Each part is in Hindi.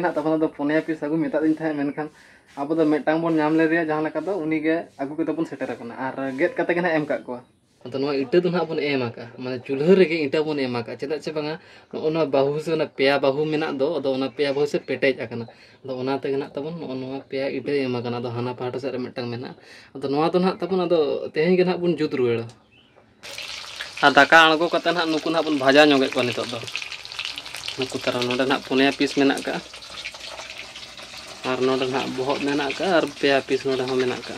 ना तब पुनिया पीस आगू मेता दिन था मेनखान अब तो मेटांग बन नाम ले रिया जहाँ लका दो उनी गे आगू के बन सेटर करना और गेट कते गे ना एम का को अतो नवा इटा तो ना बन एम का माने चूल्हा रे इटा बन एम का चेदा से ओना बाहु से ना पेया बाहु ओना पेया बाहु से पेटेज ते ना नवा पेया इटा एम का हाना पाटा से मेटांग मेना तो ना तबन अदो तेहें गे ना बन जुत रुएड़ा आ दाका अणगो कते ना नुकु ना बन भाजा ñoगे को नितो दो नुकु तारा नोडे ना पुनिया पीस मेना का और ना बोहत नोडे हो मेना का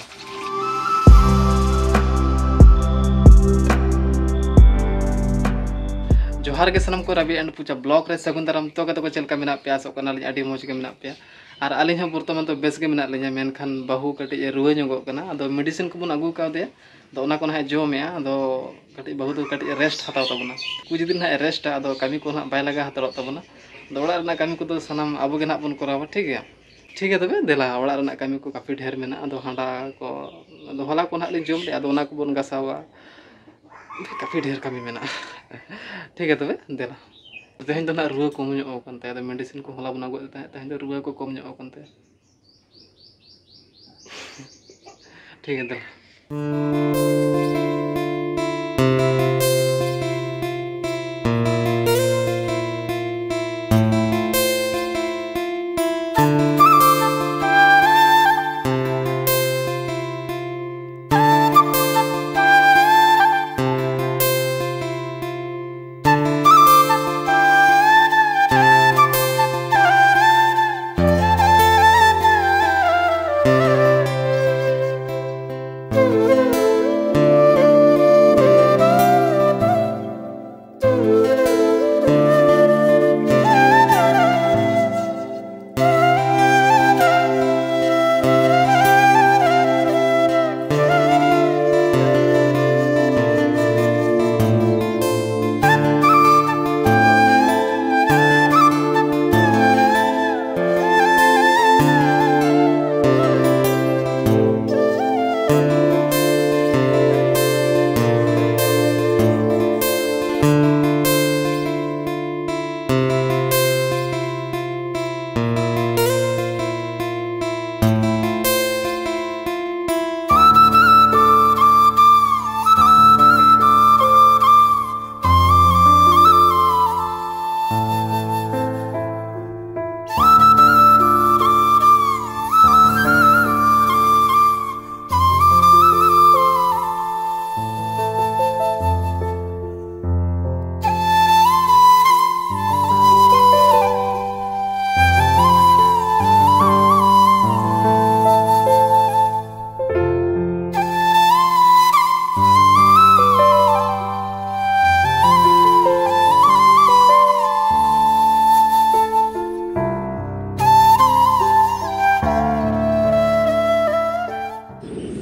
जोहार के सनम को रवि एंड पूजा ब्लॉक रे सगुन दाराम तो को चलका मेना पे आसो कना आडी मोज के पे और आलिन हम तो बेस के मेना लिन मेनखान बहु कटि रुआ ñoगो कना अदो मेडिसिन को बन आगु का दे अदो ओना को ना जोमे अदो कटि बहु तो कटि रेस्ट हताव तबना कुछ दिन ना रेस्ट अदो कमी को ना बाय लगा हतरो तबना अदो ओड़ा रना कमी को तो सनम अबो ना बन करावा ठीक है ठीक है तब दिला और कमी को काफ़ी ढेर में हाडा को हला को नाली जम ले गसावा काफ़ी ढेर कमी में ठीक है तब दिला तेज रुआ कम मेडिसिन को हला बना गए तेज रुआ को कम योगते ठीक है दिला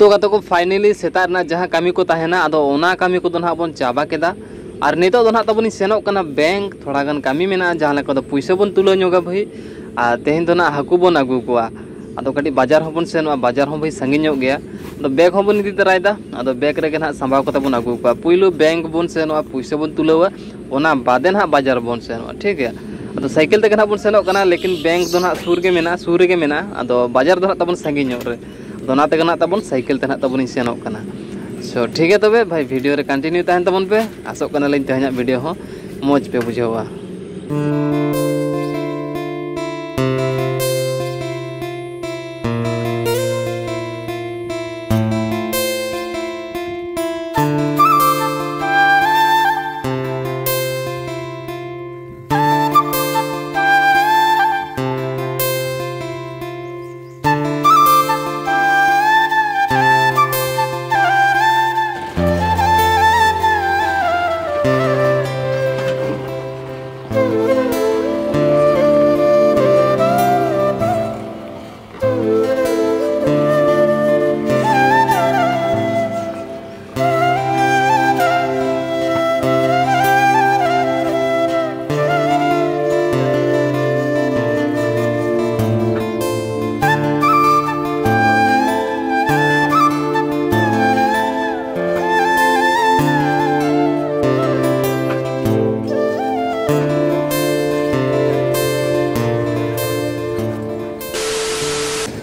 तो को फाइनली सेता जहाँ कमी को तहना अदो ओना कमी को ना बन चाबा केदा और नितो दो ना तबन सेनोक कना बैंक थोड़ा गन कमी मेना जहाँ लेका पैसा बन तुला भाई। आ तेहन दो ना हाकू बन आगु कोआ। अदो कटी बाज़ार हबन सेनोआ बाज़ार हम भाई संगी गया। बैग हबन इदी अदो बैग रे ना संभाव कता बन कोआ। पुइलो बैंक बन सेनोआ पैसा बन ओना बादे ना बाज़ार बन सेनोआ ठीक है। अदो साइकिल ते बन सेनोक कना लेकिन बैंक दो ना सुर के के बाज़ार दो ना तबन संगी दोना ते गना तबन साइकिल ते ना तबन सेनोक कना सो ठीक है तबे भाई वीडियो रे कंटिन्यू तहन तबन पे आसोक कना लिन तेहना वीडियो हो मौज पे बुझावा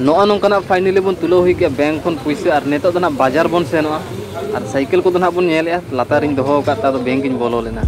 ᱱᱚᱜᱼᱚ ᱱᱚᱝᱠᱟᱱᱟᱜ ᱯᱷᱟᱭᱱᱮᱞᱤ ᱵᱚᱱ ᱛᱩᱞᱟᱹᱣ ᱦᱩᱭ ᱠᱮᱜᱼᱟ ᱵᱮᱝᱠ ᱠᱷᱚᱱ ᱯᱩᱭᱥᱟᱹ ᱟᱨ ᱱᱤᱛᱚᱜ ᱫᱚ ᱱᱟᱜ ᱵᱟᱡᱟᱨ ᱵᱚᱱ ᱥᱮᱱᱚᱜᱼᱟ ᱟᱨ ᱥᱟᱭᱠᱮᱞ ᱠᱚᱫᱚ ᱱᱟᱦᱟᱜ ᱵᱚᱱ ᱧᱮᱞᱮᱜᱼᱟ ᱞᱟᱛᱟᱨ ᱨᱤᱧ ᱫᱚᱦᱚ ᱟᱠᱟᱫ ᱛᱟ ᱵᱮᱝᱠ ᱤᱧ ᱵᱚᱞᱚ ᱞᱮᱱᱟ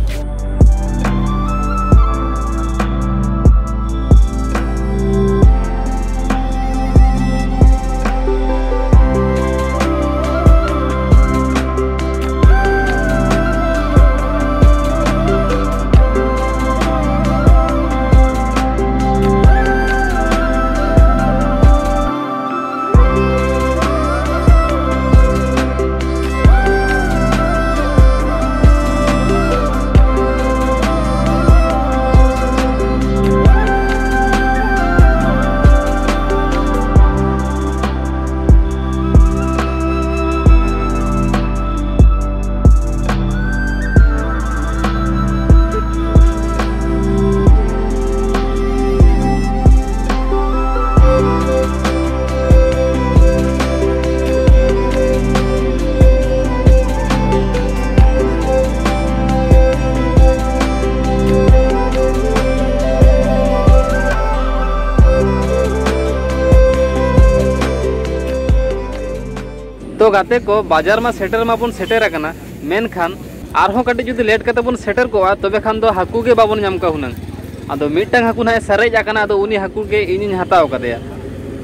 तो गाते को बाजार में सेटर मा बन सेटर आकना मेनखान आरहों कटे जुदी लेट कते बन सेटर को तबे खान दो हाकू के बाबन नाम का हुनंग आदो मिटंग हाकू ना सरेज आकना आदो उनी हाकू के इनिन हताव कदेया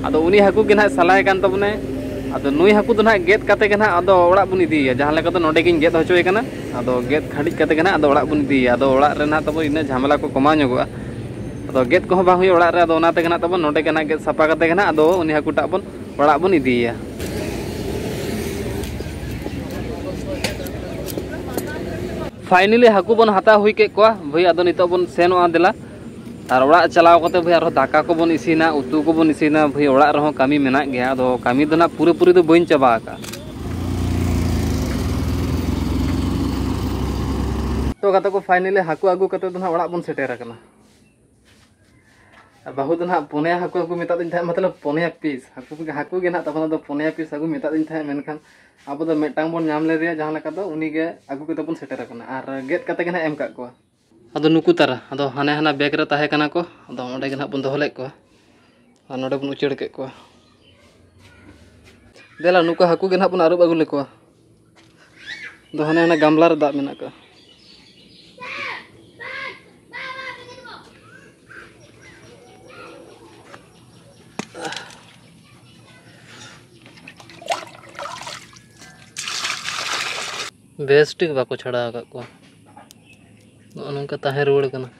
आदो उनी हाकू के ना सलाय कान तबने आदो नुई हाकू दो ना गेट कते के ना आदो ओड़ा बुन इदिया जहां लेका तो नोडे गिन गेट होचोय कना आदो गेट खडिज कते के ना आदो ओड़ा बुन इदिया आदो ओड़ा रे ना तबो इने झमेला को कमा ᱧᱚᱜᱚᱜᱼᱟ आदो गेट को बांग हुई ओड़ा रे आदो ओनाते के ना तबो नोडे के ना गेट सफा कते के ना आदो उनी हाकू टा बन ओड़ा बुन इदिया फाइनली हाकू बन हता हुई के कोआ भाई आदो नितो बन सेनोआ देला और ओड़ा चलाव कते भाई आरो दाका को बन इसीना उतु को बन इसीना भाई ओड़ा रहो कमी मेना गया आदो कमी दना पूरे पूरे तो बइन चबा का तो कते को फाइनली हाकू आगू कते दना ओड़ा बन सेटेर कना बाहु दो ना पुनिया हाकू आगू मेता मतलब पुनिया पीस। हाकू हाकू के ना दो पुनिया पीस आगू मेता मेनखान अब तो मेटांग बन लका तो आगू के बन सेटर कते के ना एम का नुकु तारा, अदो हाने हाना बैग रे ताहे कना को ओंडे के ना बन दोहले को और नोडे बन उचड़ के देला नुकु हाकू के ना बन आरुब आगु ले को। दो हाने हाना गामला दाग मेना का बेस ठीक बाको छड़ा आकात को नौका ताहे रुआड़ कना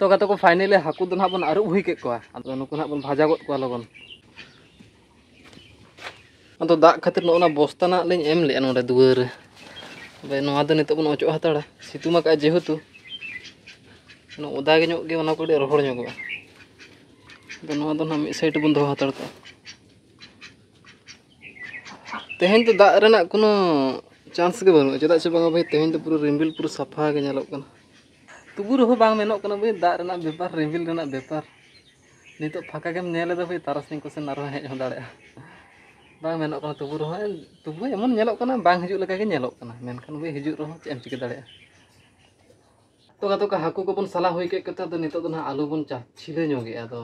तो गाते को फाइनली हाकू दो ना बन आरुब हुई के को अदो नुकु ना बन भाजा गद को लगन अदो दाग खातिर नोना बस्ता ना लिन एम ले नोडे दुआर बे नोआ दो नितो बन ओचो हताड़ा सितुमा का जेहेतु नो ओदा गे ᱧᱚᱜ गे ओना को रोहड़ ᱧᱚᱜᱚᱜᱼᱟ ᱟᱫᱚ ᱱᱚᱣᱟ ᱫᱚ ᱱᱟᱦᱟᱜ ᱢᱤᱫ ᱥᱟᱭᱤᱰ ᱵᱚᱱ ᱫᱚᱦᱚ ᱦᱟᱛᱟᱲ ᱠᱟᱜᱼᱟ तेहन तो दाग रेना कोनो चांस के बनु चेदा से बांगा भाई तेहन तो पूरा रिम्बिल पूरा सफा के नेलोक कना तुबु रहो बांग मेनोक कना भाई दाग रेना बेपार रिम्बिल रेना बेपार नितो फाका गेम नेले दो भाई तारसिंग को से नारो हेज हो दाड़े बांग मेनोक कना तुबु रहो तुबु एमन नेलोक कना बांग हिजुक लगा के नेलोक कना मेनखान भाई हिजुक रहो चे एम चिके दाड़े तो गातो का हाकू को बन सला हुई के कता तो नितो तो ना आलू बन चा छिले ᱧᱚᱜᱮ ᱟᱫᱚ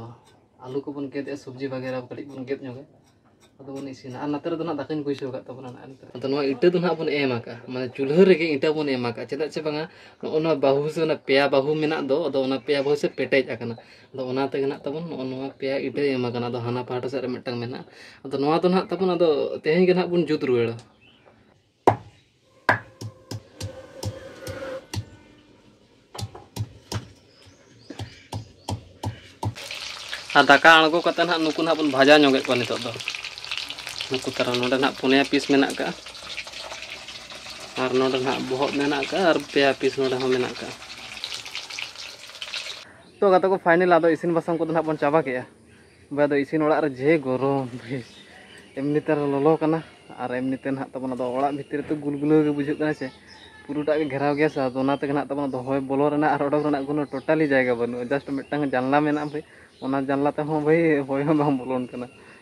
आलू को बन गेद सब्जी वगैरह कड़ी बन गेद ᱧᱚᱜᱮ ᱟᱫᱚ ᱵᱚᱱ ᱤᱥᱤᱱᱟ ᱟᱨ ᱱᱟᱛᱮ ᱨᱮᱫᱚ ᱱᱟᱜ ᱫᱟᱠᱟᱧ ᱵᱟᱹᱭᱥᱟᱹᱣ ᱠᱟᱜ ᱛᱟᱵᱚᱱᱟ ᱱᱟᱜ ᱱᱤᱛᱚᱜ ᱟᱫᱚ ᱱᱚᱣᱟ ᱤᱴᱟᱹ ᱫᱚ ᱱᱟᱜ ᱵᱚᱱ ᱮᱢ ᱟᱠᱟᱜᱼᱟ ᱢᱟᱱᱮ ᱪᱩᱞᱦᱟᱹ ᱨᱮᱜᱮ ᱤᱴᱟᱹ ᱵᱚᱱ ᱮᱢ ᱟᱠᱟᱜᱼᱟ ᱪᱮᱫᱟᱜ ᱪᱮ ᱵᱟᱝᱟ ᱱᱚᱜᱼᱚ ᱱᱚᱣᱟ ᱵᱟᱦᱩ ᱥᱮ ᱚᱱᱟ ᱯᱮᱭᱟ ᱵᱟᱦᱩ ᱢᱮᱱᱟᱜ ᱫᱚ ᱟᱫᱚ ᱚᱱᱟ ᱯᱮᱭᱟ ᱵᱟᱦᱩ ᱥᱮ ᱯᱮᱴᱮᱡ ᱟᱠᱟᱱᱟ ᱟᱫᱚ ᱚᱱᱟ ᱛᱮᱜᱮ ᱱᱟᱜ ᱛᱟᱵᱚᱱ ᱱᱚᱜᱼᱚ ᱱᱚᱣᱟ ᱯᱮᱭᱟ ᱤᱴᱟᱹ ᱮᱢ ᱟᱠᱟᱱᱟ ᱟᱫᱚ ᱦᱟᱱᱟ ᱯᱟᱦᱴᱟ ᱥᱮᱫ ᱨᱮ ᱢᱤᱫᱴᱟᱝ ᱢᱮᱱᱟᱜᱼᱟ ᱟᱫᱚ ᱱᱚᱣᱟ ᱫᱚ ᱱᱟᱜ ᱛᱟᱵᱚᱱ ᱟᱫᱚ ᱛᱮᱦᱮᱧ ᱜᱮ ᱱᱟᱜ ᱵᱚᱱ ᱡᱩᱛ ᱨᱩᱣᱟᱹᱲᱟ ᱟᱨ ᱫᱟᱠᱟ ᱟᱬᱜᱚ ᱠᱟᱛᱮ ᱱᱟᱜ ᱱᱩᱠᱩ ᱱᱟᱜ ᱵᱚᱱ ᱵᱷᱟᱡᱟ ᱧᱚᱜᱮᱫ ᱠᱚᱣᱟ ᱱᱤᱛᱚᱜ ᱫᱚ aku udah nak punya habis menak ke karena udah nak bohok menak ke harpe habis udah menak ke tuh kata aku final atau isin pasang kutu nak pun coba ke ya bado isin udah je goro, bis emni terlalu lo kena ada emni ten hak tepun atau olah bitir itu gulgulu ke bujuk kena sih puru tak ke gerau kaya satu na tekena tepun atau hoi bolor na arodok na guna totali jaga bano just metang jalan lah menak ona jalan lah tepun bih hoi bang bolon kena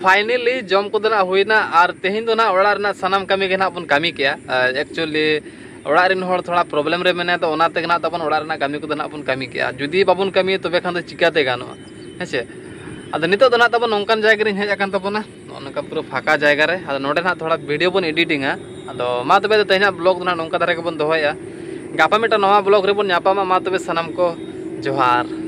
finally जम को हुईना और तेहन ना सामान कमी के बन कमी के एक्चुअली ओड़ा थोड़ा प्रॉब्लम रे मेने तो ओनाते ना तबन ओड़ा कमी को बन कमी के जुदी बाबन कमी तबे खान चिकाते गानो हेसे अब नित तो तब नौकान जगह हेज तबना नौका पूरा फाका जगह रे नोडे ना थोड़ा वीडियो बन एडिटिंगा अदो मा तबे तेहना ब्लॉग ना नौका दारे को बन दोहया गापा मिटा नवा ब्लॉग रे बन मा तबे सनम को जोहार